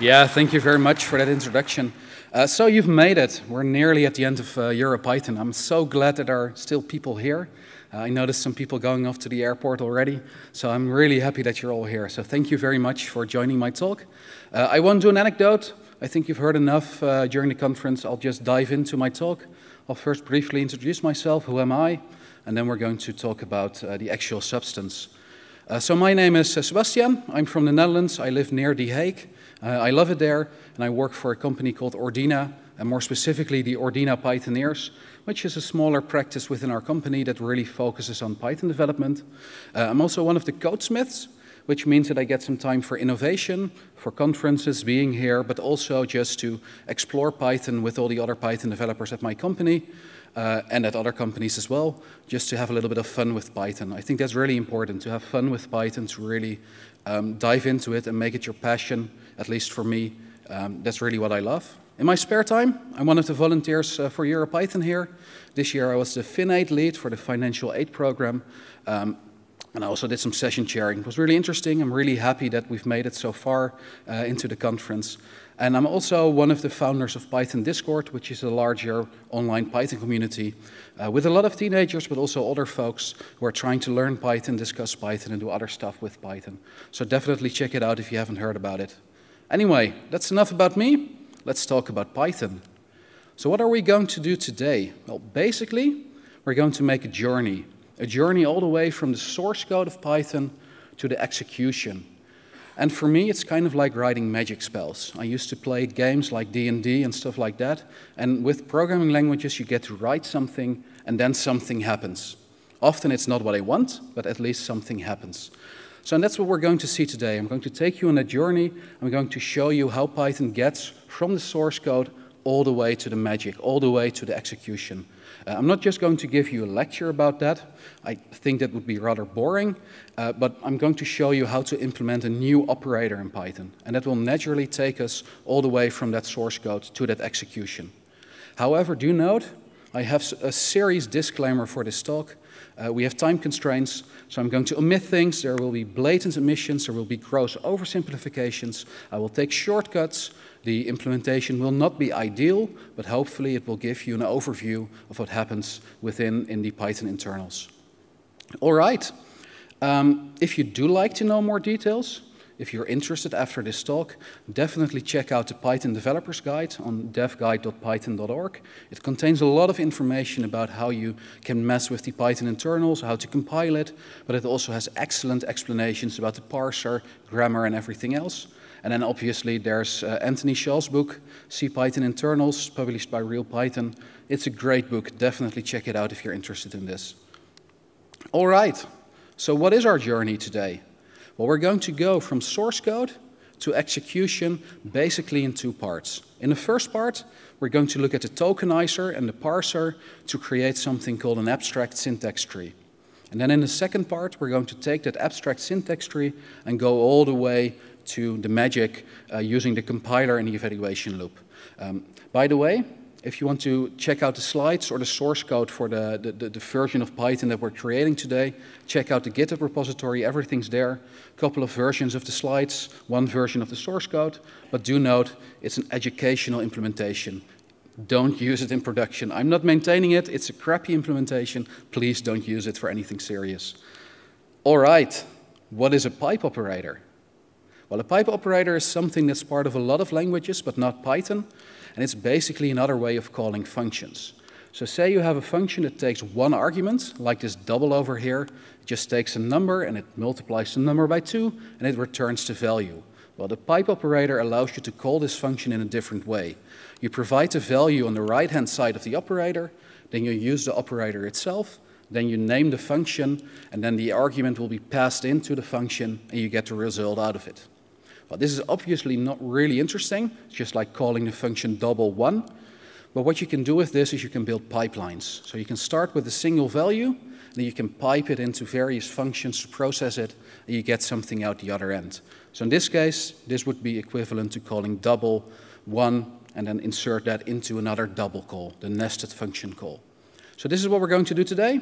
Yeah, thank you very much for that introduction. Uh, so you've made it. We're nearly at the end of uh, EuroPython. I'm so glad that there are still people here. Uh, I noticed some people going off to the airport already, so I'm really happy that you're all here. So thank you very much for joining my talk. Uh, I won't do an anecdote. I think you've heard enough uh, during the conference. I'll just dive into my talk. I'll first briefly introduce myself. Who am I? And then we're going to talk about uh, the actual substance. Uh, so my name is Sebastiaan. I'm from the Netherlands. I live near The Hague. I love it there, and I work for a company called Ordina, and more specifically the Ordina Pythoneers, which is a smaller practice within our company that really focuses on Python development. Uh, I'm also one of the codesmiths, which means that I get some time for innovation, for conferences, being here, but also just to explore Python with all the other Python developers at my company uh, and at other companies as well, just to have a little bit of fun with Python. I think that's really important, to have fun with Python, to really um, dive into it and make it your passion, at least for me. Um, that's really what I love. In my spare time, I'm one of the volunteers uh, for EuroPython here. This year I was the FinAid lead for the financial aid program. Um, and I also did some session chairing. It was really interesting. I'm really happy that we've made it so far uh, into the conference. And I'm also one of the founders of Python Discord, which is a larger online Python community uh, with a lot of teenagers, but also other folks who are trying to learn Python, discuss Python, and do other stuff with Python. So definitely check it out if you haven't heard about it. Anyway, that's enough about me let's talk about Python. So what are we going to do today? Well, basically, we're going to make a journey, a journey all the way from the source code of Python to the execution. And for me, it's kind of like writing magic spells. I used to play games like D&D and stuff like that, and with programming languages, you get to write something, and then something happens. Often it's not what I want, but at least something happens. So and that's what we're going to see today. I'm going to take you on a journey. I'm going to show you how Python gets from the source code all the way to the magic, all the way to the execution. Uh, I'm not just going to give you a lecture about that. I think that would be rather boring, uh, but I'm going to show you how to implement a new operator in Python. And that will naturally take us all the way from that source code to that execution. However, do note, I have a serious disclaimer for this talk. Uh, we have time constraints, so I'm going to omit things. There will be blatant omissions, there will be gross oversimplifications. I will take shortcuts. The implementation will not be ideal, but hopefully it will give you an overview of what happens within in the Python internals. All right. Um, if you do like to know more details, if you're interested after this talk, definitely check out the Python Developers Guide on devguide.python.org. It contains a lot of information about how you can mess with the Python internals, how to compile it, but it also has excellent explanations about the parser, grammar, and everything else. And then obviously there's uh, Anthony Shaw's book, CPython Internals, published by Real Python. It's a great book. Definitely check it out if you're interested in this. All right. So what is our journey today? Well, we're going to go from source code to execution basically in two parts. In the first part, we're going to look at the tokenizer and the parser to create something called an abstract syntax tree. And then in the second part, we're going to take that abstract syntax tree and go all the way to the magic uh, using the compiler and the evaluation loop. Um, by the way, if you want to check out the slides or the source code for the, the, the, version of Python that we're creating today, check out the GitHub repository, everything's there. A couple of versions of the slides, one version of the source code, but do note it's an educational implementation. Don't use it in production. I'm not maintaining it, it's a crappy implementation. Please don't use it for anything serious. All right, what is a pipe operator? Well, a pipe operator is something that's part of a lot of languages, but not Python and it's basically another way of calling functions. So say you have a function that takes one argument, like this double over here, it just takes a number and it multiplies the number by two, and it returns the value. Well, the pipe operator allows you to call this function in a different way. You provide the value on the right-hand side of the operator, then you use the operator itself, then you name the function, and then the argument will be passed into the function, and you get the result out of it. Well, this is obviously not really interesting, it's just like calling the function double one. But what you can do with this is you can build pipelines. So you can start with a single value, then you can pipe it into various functions to process it, and you get something out the other end. So in this case, this would be equivalent to calling double one, and then insert that into another double call, the nested function call. So this is what we're going to do today.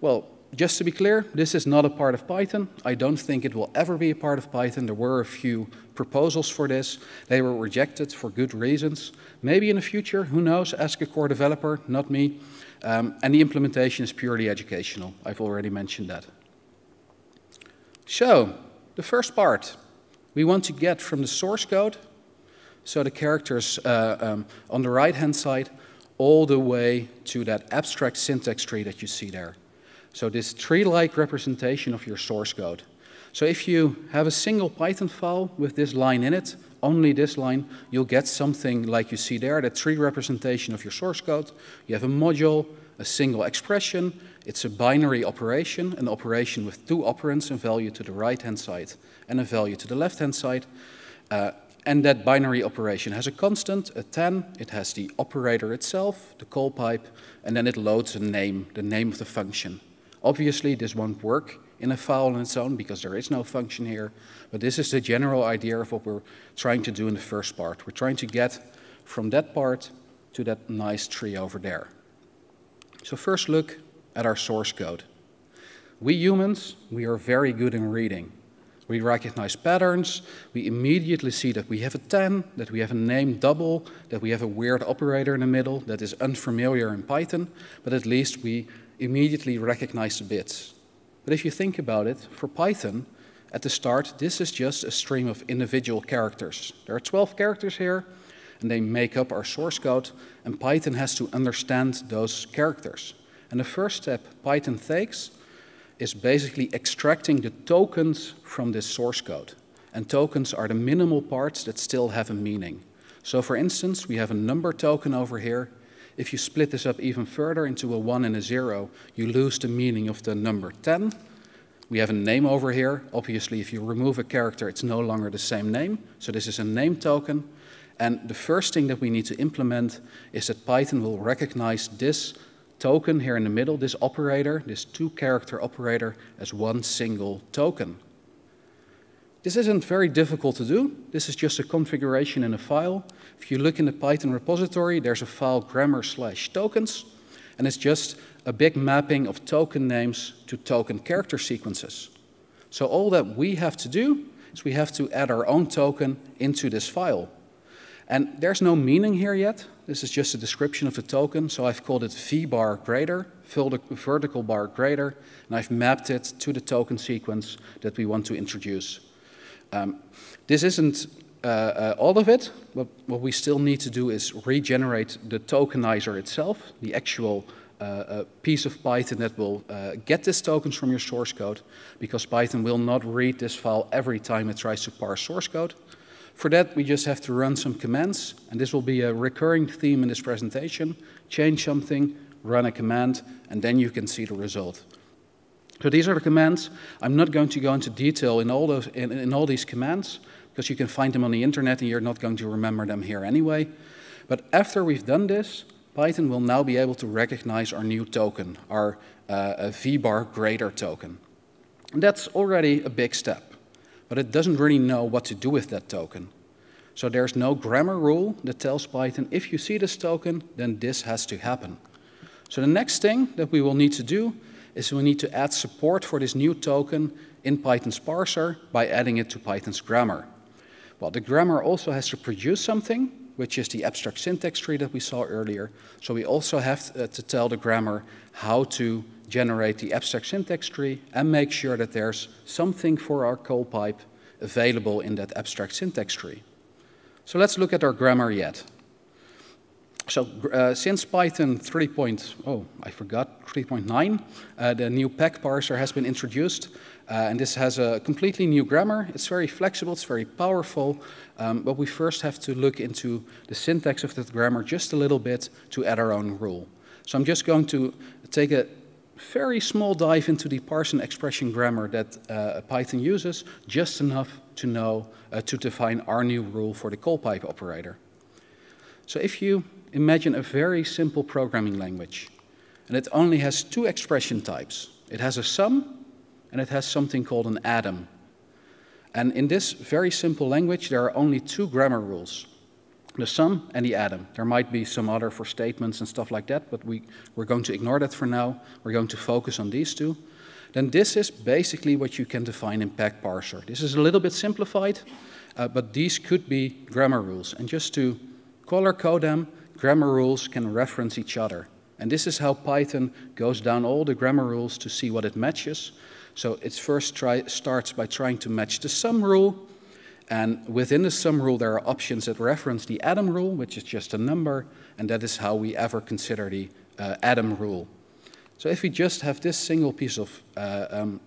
Well, just to be clear, this is not a part of Python. I don't think it will ever be a part of Python. There were a few proposals for this. They were rejected for good reasons. Maybe in the future, who knows, ask a core developer, not me. Um, and the implementation is purely educational. I've already mentioned that. So, the first part, we want to get from the source code, so the characters uh, um, on the right-hand side, all the way to that abstract syntax tree that you see there. So this tree-like representation of your source code. So if you have a single Python file with this line in it, only this line, you'll get something like you see there, the tree representation of your source code. You have a module, a single expression, it's a binary operation, an operation with two operands, a value to the right-hand side and a value to the left-hand side. Uh, and that binary operation has a constant, a 10, it has the operator itself, the call pipe, and then it loads a name, the name of the function. Obviously, this won't work in a file on its own because there is no function here, but this is the general idea of what we're trying to do in the first part. We're trying to get from that part to that nice tree over there. So first look at our source code. We humans, we are very good in reading. We recognize patterns, we immediately see that we have a 10, that we have a name double, that we have a weird operator in the middle that is unfamiliar in Python, but at least we immediately recognize the bits. But if you think about it, for Python, at the start, this is just a stream of individual characters. There are 12 characters here, and they make up our source code, and Python has to understand those characters. And the first step Python takes is basically extracting the tokens from this source code. And tokens are the minimal parts that still have a meaning. So for instance, we have a number token over here, if you split this up even further into a 1 and a 0, you lose the meaning of the number 10. We have a name over here. Obviously, if you remove a character, it's no longer the same name. So this is a name token. And the first thing that we need to implement is that Python will recognize this token here in the middle, this operator, this two-character operator, as one single token. This isn't very difficult to do. This is just a configuration in a file. If you look in the Python repository, there's a file grammar slash tokens, and it's just a big mapping of token names to token character sequences. So all that we have to do is we have to add our own token into this file. And there's no meaning here yet. This is just a description of the token, so I've called it vbar greater, vertical bar greater, and I've mapped it to the token sequence that we want to introduce. Um, this isn't uh, uh, all of it. What, what, we still need to do is regenerate the tokenizer itself, the actual uh, uh piece of Python that will uh, get these tokens from your source code, because Python will not read this file every time it tries to parse source code. For that, we just have to run some commands, and this will be a recurring theme in this presentation. Change something, run a command, and then you can see the result. So these are the commands. I'm not going to go into detail in all, those, in, in all these commands, because you can find them on the internet and you're not going to remember them here anyway. But after we've done this, Python will now be able to recognize our new token, our uh, vbar greater token. And that's already a big step, but it doesn't really know what to do with that token. So there's no grammar rule that tells Python, if you see this token, then this has to happen. So the next thing that we will need to do is we need to add support for this new token in Python's parser by adding it to Python's grammar. Well, the grammar also has to produce something, which is the abstract syntax tree that we saw earlier. So we also have to, uh, tell the grammar how to generate the abstract syntax tree and make sure that there's something for our call pipe available in that abstract syntax tree. So let's look at our grammar yet. So uh, since Python 3. oh, I forgot, 3.9, uh, the new PEG parser has been introduced. Uh, and this has a completely new grammar. It's very flexible, it's very powerful, um, but we first have to look into the syntax of that grammar just a little bit to add our own rule. So I'm just going to take a very small dive into the parse expression grammar that uh, Python uses, just enough to know uh, to define our new rule for the call pipe operator. So if you imagine a very simple programming language, and it only has two expression types. It has a sum and it has something called an atom. And in this very simple language, there are only two grammar rules the sum and the atom. There might be some other for statements and stuff like that, but we, we're going to ignore that for now. We're going to focus on these two. then this is basically what you can define in PEG-parser. This is a little bit simplified, uh, but these could be grammar rules. And just to color code them, grammar rules can reference each other. And this is how Python goes down all the grammar rules to see what it matches. So it first try, starts by trying to match the sum rule. And within the sum rule, there are options that reference the atom rule, which is just a number. And that is how we ever consider the uh, atom rule. So if we just have this single piece of uh, um,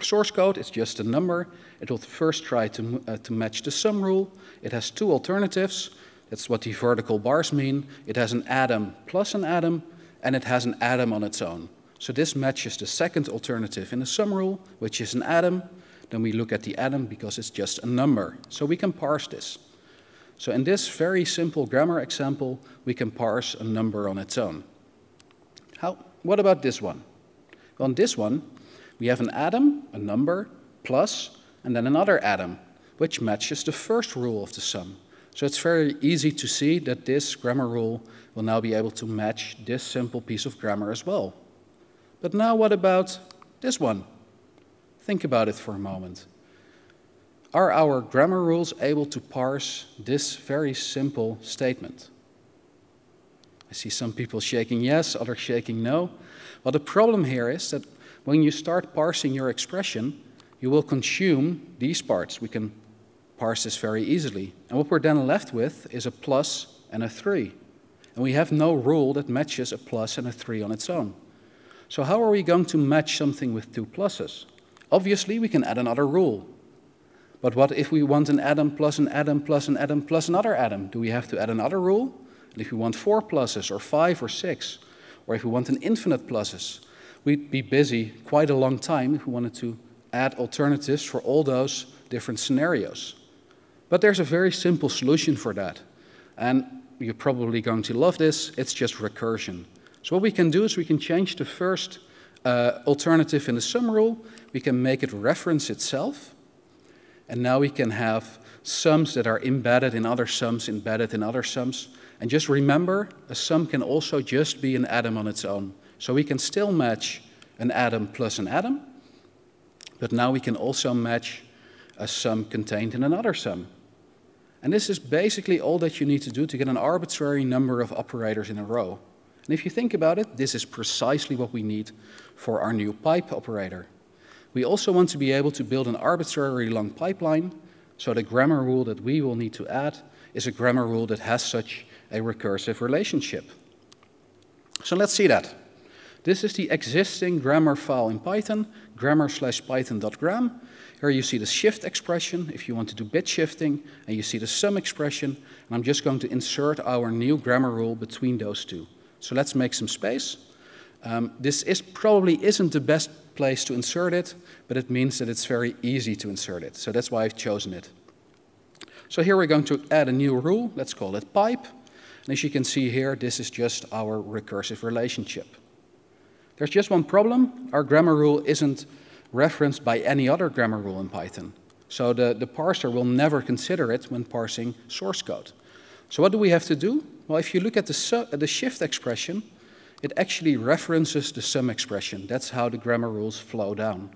source code, it's just a number. It will first try to, uh, to match the sum rule. It has two alternatives. That's what the vertical bars mean. It has an atom plus an atom, and it has an atom on its own. So this matches the second alternative in the sum rule, which is an atom. Then we look at the atom because it's just a number. So we can parse this. So in this very simple grammar example, we can parse a number on its own. How? What about this one? Well, on this one, we have an atom, a number, plus, and then another atom, which matches the first rule of the sum. So it's very easy to see that this grammar rule will now be able to match this simple piece of grammar as well. But now what about this one? Think about it for a moment. Are our grammar rules able to parse this very simple statement? I see some people shaking yes, others shaking no. Well, the problem here is that when you start parsing your expression, you will consume these parts. We can parse this very easily. And what we're then left with is a plus and a 3. And we have no rule that matches a plus and a 3 on its own. So how are we going to match something with two pluses? Obviously, we can add another rule. But what if we want an atom plus an atom plus an atom plus another atom? Do we have to add another rule? And if we want four pluses or five or six, or if we want an infinite pluses, we'd be busy quite a long time if we wanted to add alternatives for all those different scenarios. But there's a very simple solution for that. And you're probably going to love this. It's just recursion. So what we can do is we can change the first uh, alternative in the sum rule. We can make it reference itself. And now we can have sums that are embedded in other sums, embedded in other sums. And just remember, a sum can also just be an atom on its own. So we can still match an atom plus an atom, but now we can also match a sum contained in another sum. And this is basically all that you need to do to get an arbitrary number of operators in a row. And if you think about it, this is precisely what we need for our new pipe operator. We also want to be able to build an arbitrarily long pipeline, so the grammar rule that we will need to add is a grammar rule that has such a recursive relationship. So let's see that. This is the existing grammar file in Python, grammar slash python.gram. Here you see the shift expression if you want to do bit shifting, and you see the sum expression. And I'm just going to insert our new grammar rule between those two. So let's make some space. Um, this is probably isn't the best place to insert it, but it means that it's very easy to insert it. So that's why I've chosen it. So here we're going to add a new rule. Let's call it pipe. And as you can see here, this is just our recursive relationship. There's just one problem. Our grammar rule isn't referenced by any other grammar rule in Python. So the, the parser will never consider it when parsing source code. So what do we have to do? Well, if you look at the, the shift expression, it actually references the sum expression. That's how the grammar rules flow down.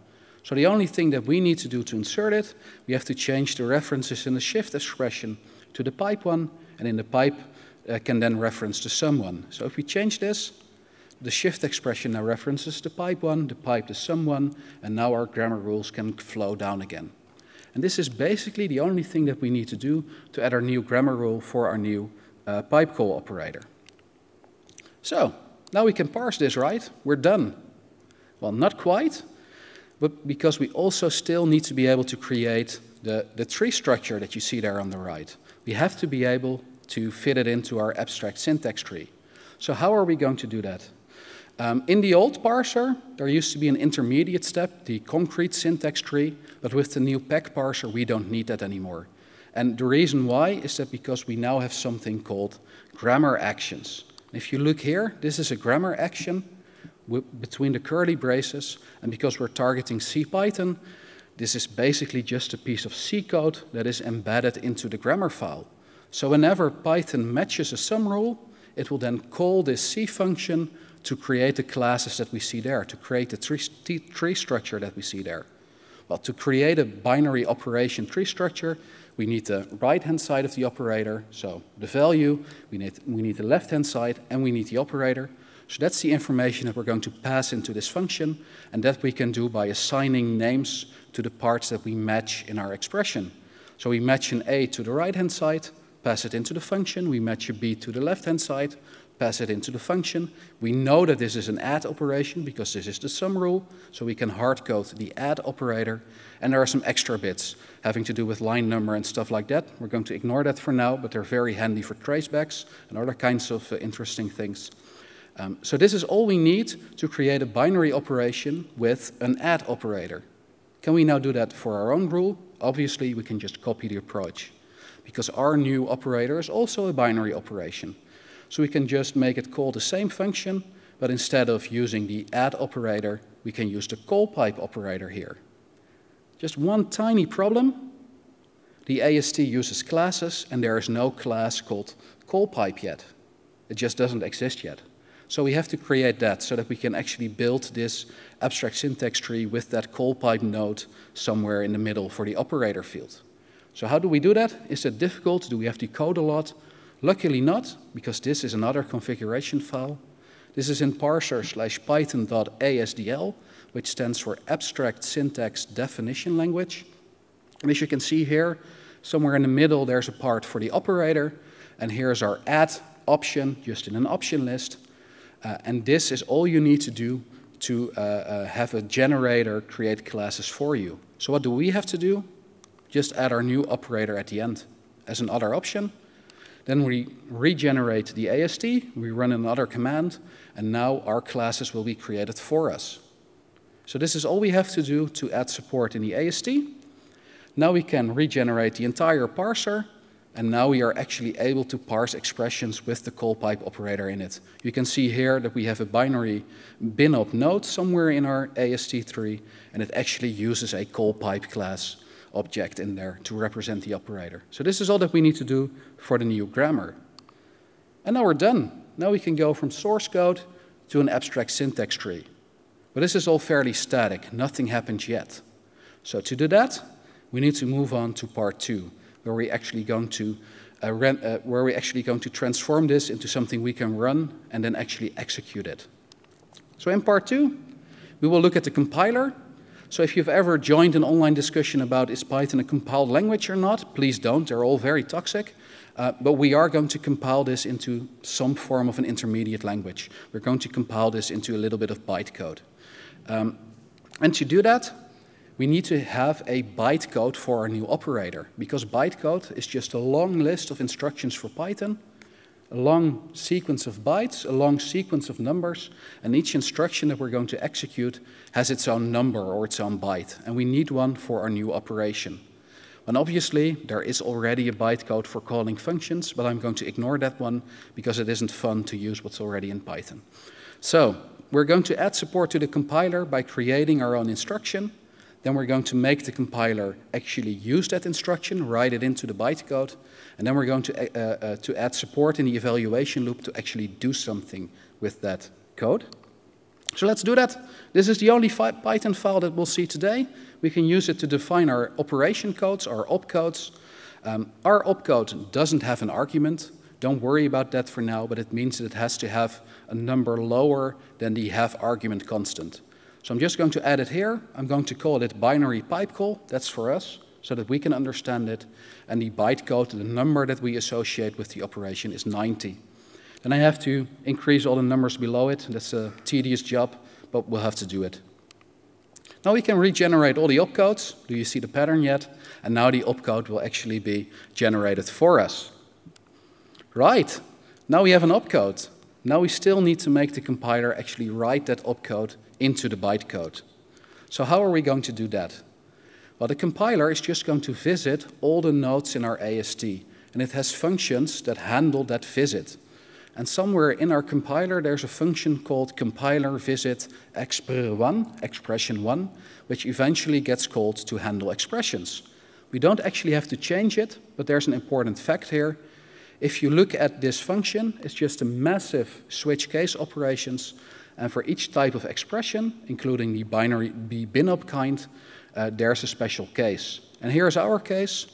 So the only thing that we need to do to insert it, we have to change the references in the shift expression to the pipe one, and in the pipe uh, can then reference the sum one. So if we change this, the shift expression now references the pipe one, the pipe the sum one, and now our grammar rules can flow down again. And this is basically the only thing that we need to do to add our new grammar rule for our new uh, pipe call operator. So, now we can parse this, right? We're done. Well, not quite, but because we also still need to be able to create the, the tree structure that you see there on the right. We have to be able to fit it into our abstract syntax tree. So how are we going to do that? Um, in the old parser, there used to be an intermediate step, the concrete syntax tree, but with the new PEG parser, we don't need that anymore. And the reason why is that because we now have something called grammar actions. If you look here, this is a grammar action between the curly braces, and because we're targeting CPython, this is basically just a piece of C code that is embedded into the grammar file. So whenever Python matches a sum rule, it will then call this C function to create the classes that we see there, to create the tree, tree structure that we see there? Well, to create a binary operation tree structure, we need the right-hand side of the operator, so the value, we need, we need the left-hand side, and we need the operator. So that's the information that we're going to pass into this function, and that we can do by assigning names to the parts that we match in our expression. So we match an A to the right-hand side, pass it into the function, we match a B to the left-hand side, pass it into the function. We know that this is an add operation because this is the sum rule, so we can hardcode the add operator. And there are some extra bits having to do with line number and stuff like that. We're going to ignore that for now, but they're very handy for tracebacks and other kinds of uh, interesting things. Um, so this is all we need to create a binary operation with an add operator. Can we now do that for our own rule? Obviously, we can just copy the approach because our new operator is also a binary operation. So we can just make it call the same function, but instead of using the add operator, we can use the call pipe operator here. Just one tiny problem. The AST uses classes, and there is no class called call pipe yet. It just doesn't exist yet. So we have to create that so that we can actually build this abstract syntax tree with that call pipe node somewhere in the middle for the operator field. So how do we do that? Is it difficult? Do we have to code a lot? Luckily not, because this is another configuration file. This is in parser slash python.asdl, which stands for Abstract Syntax Definition Language. And as you can see here, somewhere in the middle, there's a part for the operator, and here's our add option, just in an option list. Uh, and this is all you need to do to uh, uh, have a generator create classes for you. So what do we have to do? Just add our new operator at the end as another option. Then we regenerate the AST, we run another command, and now our classes will be created for us. So this is all we have to do to add support in the AST. Now we can regenerate the entire parser, and now we are actually able to parse expressions with the call pipe operator in it. You can see here that we have a binary binop node somewhere in our AST tree, and it actually uses a call pipe class object in there to represent the operator. So this is all that we need to do for the new grammar. And now we're done. Now we can go from source code to an abstract syntax tree. But this is all fairly static. Nothing happened yet. So to do that, we need to move on to part two, where we're actually going to uh, uh, where we're actually going to transform this into something we can run and then actually execute it. So in part two, we will look at the compiler so if you've ever joined an online discussion about is Python a compiled language or not, please don't. They're all very toxic. Uh, but we are going to compile this into some form of an intermediate language. We're going to compile this into a little bit of bytecode. Um, and to do that, we need to have a bytecode for our new operator, because bytecode is just a long list of instructions for Python a long sequence of bytes, a long sequence of numbers, and each instruction that we're going to execute has its own number or its own byte, and we need one for our new operation. And obviously, there is already a bytecode for calling functions, but I'm going to ignore that one because it isn't fun to use what's already in Python. So, we're going to add support to the compiler by creating our own instruction, then we're going to make the compiler actually use that instruction, write it into the bytecode, and then we're going to, uh, uh, to add support in the evaluation loop to actually do something with that code. So let's do that. This is the only Python file that we'll see today. We can use it to define our operation codes, our opcodes. Um, our opcode doesn't have an argument. Don't worry about that for now, but it means that it has to have a number lower than the have argument constant. So I'm just going to add it here. I'm going to call it binary pipe call. That's for us, so that we can understand it. And the bytecode, the number that we associate with the operation is 90. Then I have to increase all the numbers below it. That's a tedious job, but we'll have to do it. Now we can regenerate all the opcodes. Do you see the pattern yet? And now the opcode will actually be generated for us. Right, now we have an opcode. Now we still need to make the compiler actually write that opcode into the bytecode. So how are we going to do that? Well, the compiler is just going to visit all the nodes in our AST, and it has functions that handle that visit. And somewhere in our compiler, there's a function called compiler visit expr1, expression1, which eventually gets called to handle expressions. We don't actually have to change it, but there's an important fact here. If you look at this function, it's just a massive switch case operations. And for each type of expression, including the binary binop kind, uh, there's a special case. And here's our case.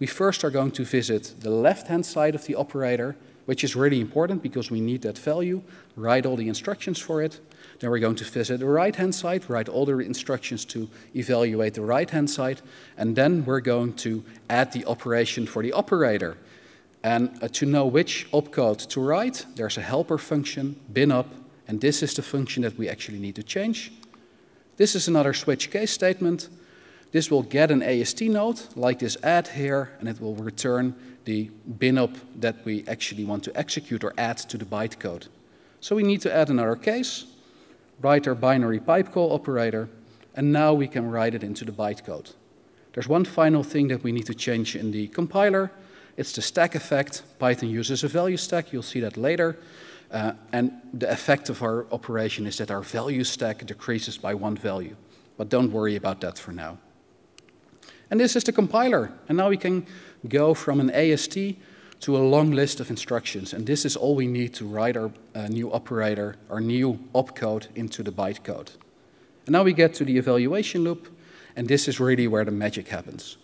We first are going to visit the left-hand side of the operator, which is really important because we need that value, write all the instructions for it. Then we're going to visit the right-hand side, write all the instructions to evaluate the right-hand side, and then we're going to add the operation for the operator. And uh, to know which opcode to write, there's a helper function, binop, and this is the function that we actually need to change. This is another switch case statement. This will get an AST node, like this add here, and it will return the binop that we actually want to execute or add to the bytecode. So we need to add another case, write our binary pipe call operator, and now we can write it into the bytecode. There's one final thing that we need to change in the compiler, it's the stack effect. Python uses a value stack, you'll see that later. Uh, and the effect of our operation is that our value stack decreases by one value. But don't worry about that for now. And this is the compiler. And now we can go from an AST to a long list of instructions. And this is all we need to write our uh, new operator, our new opcode into the bytecode. And now we get to the evaluation loop. And this is really where the magic happens.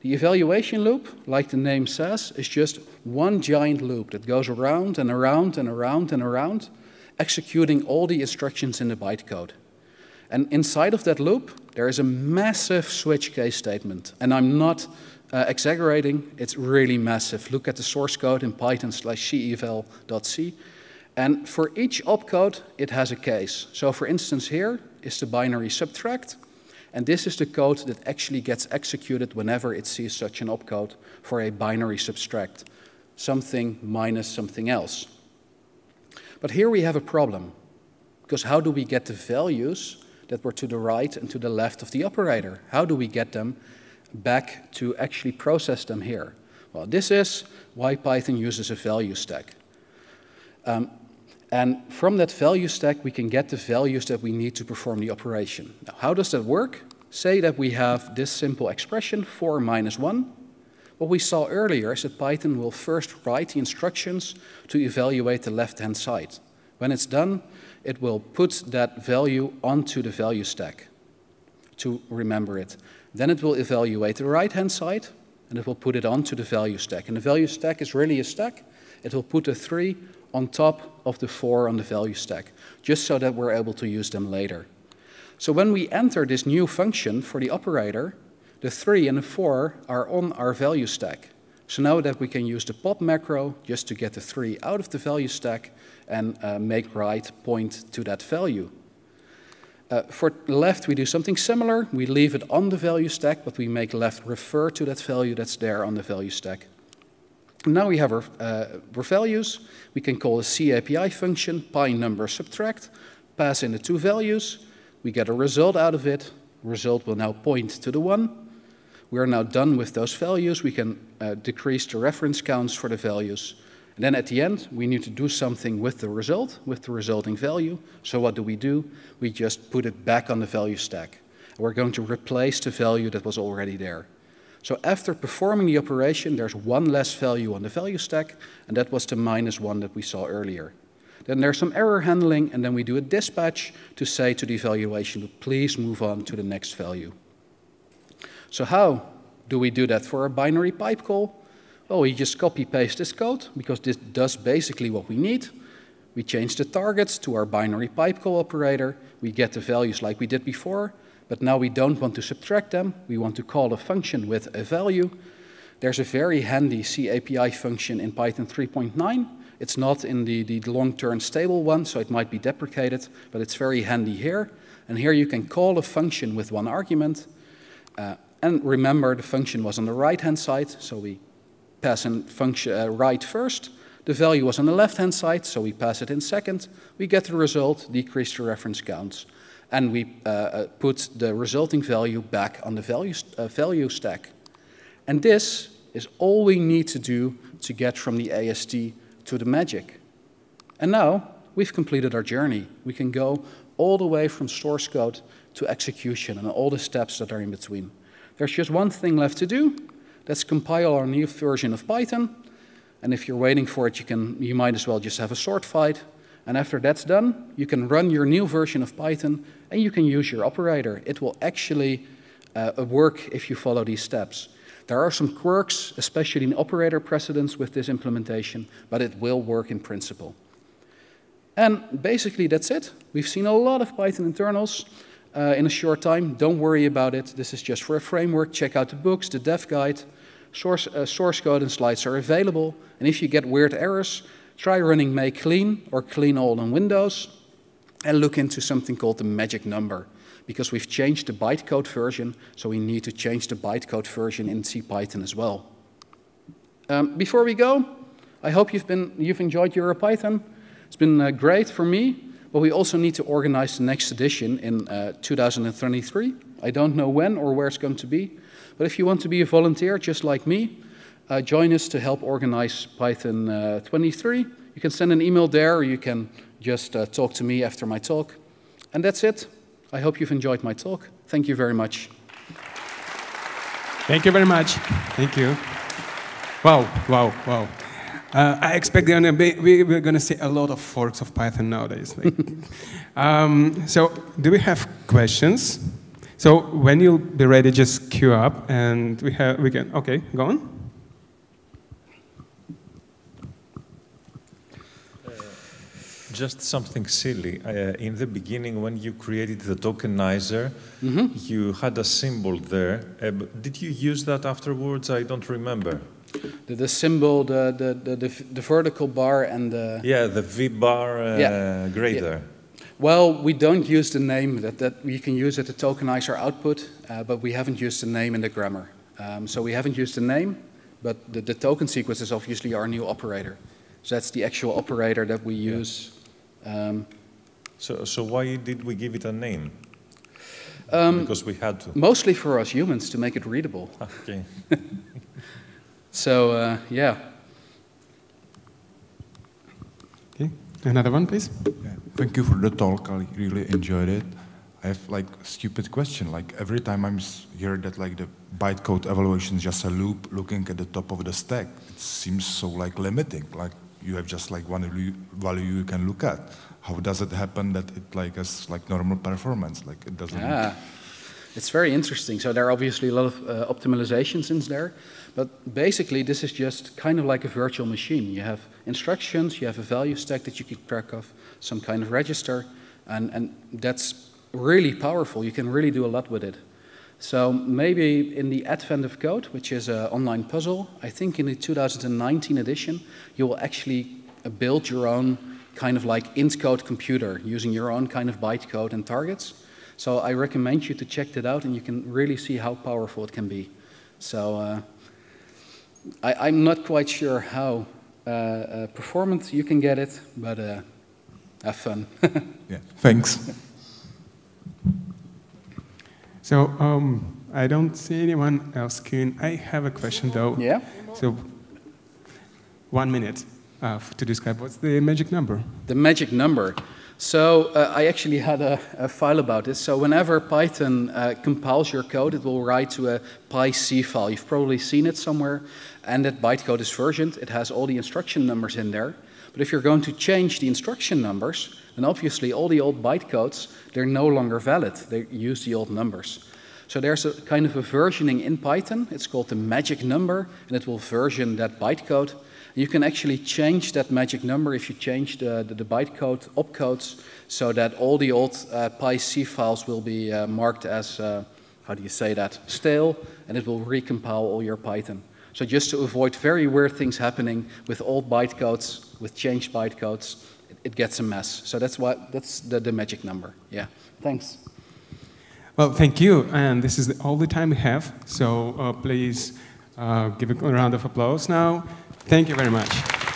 The evaluation loop, like the name says, is just one giant loop that goes around and around and around and around, executing all the instructions in the bytecode. And inside of that loop, there is a massive switch case statement. And I'm not uh, exaggerating, it's really massive. Look at the source code in python slash ceval.c. And for each opcode, it has a case. So for instance, here is the binary subtract. And this is the code that actually gets executed whenever it sees such an opcode for a binary subtract, something minus something else. But here we have a problem, because how do we get the values that were to the right and to the left of the operator? How do we get them back to actually process them here? Well, this is why Python uses a value stack. Um, and from that value stack, we can get the values that we need to perform the operation. Now, how does that work? Say that we have this simple expression, 4 minus 1. What we saw earlier is that Python will first write the instructions to evaluate the left-hand side. When it's done, it will put that value onto the value stack to remember it. Then it will evaluate the right-hand side, and it will put it onto the value stack. And the value stack is really a stack. It will put a 3 on top of the 4 on the value stack, just so that we're able to use them later. So when we enter this new function for the operator, the 3 and the 4 are on our value stack. So now that we can use the pop macro just to get the 3 out of the value stack and uh, make right point to that value. Uh, for left, we do something similar. We leave it on the value stack, but we make left refer to that value that's there on the value stack. Now we have our, uh, our values. We can call a C API function, PyNumber_Subtract, pass in the two values. We get a result out of it. Result will now point to the 1. We are now done with those values. We can uh, decrease the reference counts for the values. And then at the end, we need to do something with the result, with the resulting value. So what do we do? We just put it back on the value stack. We're going to replace the value that was already there. So after performing the operation, there's one less value on the value stack, and that was the minus one that we saw earlier. Then there's some error handling, and then we do a dispatch to say to the evaluation, please move on to the next value. So how do we do that for a binary pipe call? Well, we just copy paste this code, because this does basically what we need. We change the targets to our binary pipe call operator. We get the values like we did before, but now we don't want to subtract them. We want to call a function with a value. There's a very handy C API function in Python 3.9. It's not in the, the long-term stable one, so it might be deprecated, but it's very handy here. And here you can call a function with one argument. Uh, and remember, the function was on the right-hand side, so we pass in function uh, right first. The value was on the left-hand side, so we pass it in second. We get the result, decrease the reference counts and we uh, uh, put the resulting value back on the value, uh, value stack. And this is all we need to do to get from the AST to the magic. And now we've completed our journey. We can go all the way from source code to execution and all the steps that are in between. There's just one thing left to do. Let's compile our new version of Python. And if you're waiting for it, you, can, you might as well just have a sword fight. And after that's done, you can run your new version of Python and you can use your operator. It will actually uh, work if you follow these steps. There are some quirks, especially in operator precedence with this implementation, but it will work in principle. And basically, that's it. We've seen a lot of Python internals uh, in a short time. Don't worry about it. This is just for a framework. Check out the books, the dev guide. Source, uh, source code and slides are available. And if you get weird errors, try running make clean or clean all in Windows and look into something called the magic number because we've changed the bytecode version, so we need to change the bytecode version in CPython as well. Um, before we go, I hope you've, been, you've enjoyed EuroPython. It's been uh, great for me, but we also need to organize the next edition in uh, 2023. I don't know when or where it's going to be, but if you want to be a volunteer just like me, uh, join us to help organize Python uh, 23. You can send an email there, or you can just uh, talk to me after my talk. And that's it. I hope you've enjoyed my talk. Thank you very much. Thank you very much. Thank you. Wow, wow, wow. Uh, I expect gonna be, we, are going to see a lot of forks of Python nowadays. Like. um, so, do we have questions? So, when you'll be ready, just queue up, and we have we can. Okay, go on. Just something silly. Uh, in the beginning, when you created the tokenizer, mm -hmm. you had a symbol there. Uh, did you use that afterwards? I don't remember. The, the symbol, the, the, the, the, vertical bar and the... Yeah, the V-bar uh, yeah. greater. Yeah. Well, we don't use the name. That, that we can use it to tokenize our output, uh, but we haven't used the name in the grammar. Um, so we haven't used the name, but the, the token sequence is obviously our new operator. So that's the actual operator that we use um, so, so why did we give it a name? Um, because we had to. Mostly for us humans to make it readable. Okay. so uh, yeah. Okay, another one, please. Yeah. Thank you for the talk. I really enjoyed it. I have like stupid question. Like every time I'm hear that like the bytecode evaluation is just a loop looking at the top of the stack, it seems so like limiting. Like you have just like one value you can look at. How does it happen that it like has like normal performance? Like it doesn't. Yeah. It's very interesting. So there are obviously a lot of uh, optimizations in there, but basically this is just kind of like a virtual machine. You have instructions, you have a value stack that you keep track of, some kind of register, and, and that's really powerful. You can really do a lot with it. So maybe in the Advent of Code, which is an online puzzle, I think in the 2019 edition, you will actually uh, build your own kind of like Intcode computer using your own kind of bytecode and targets. So I recommend you to check that out and you can really see how powerful it can be. So uh, I, am not quite sure how uh, uh, performant you can get it, but uh, have fun. yeah, thanks. So um, I don't see anyone else keen. I have a question though. Yeah. So one minute uh, to describe what's the magic number. The magic number. So uh, I actually had a, a, file about this. So whenever Python uh, compiles your code, it will write to a PyC file. You've probably seen it somewhere, and that bytecode is versioned. It has all the instruction numbers in there. But if you're going to change the instruction numbers, then obviously all the old bytecodes, they're no longer valid. They use the old numbers. So there's a kind of a versioning in Python. It's called the magic number, and it will version that bytecode. You can actually change that magic number if you change the, the, the bytecode opcodes so that all the old uh, PyC files will be uh, marked as, uh, how do you say that, stale, and it will recompile all your Python. So just to avoid very weird things happening with old bytecodes, with changed bytecodes, it, it gets a mess. So that's why that's the, the magic number. Yeah. Thanks. Well, thank you. And this is the, all the time we have. So uh, please uh, give a round of applause now. Thank you very much.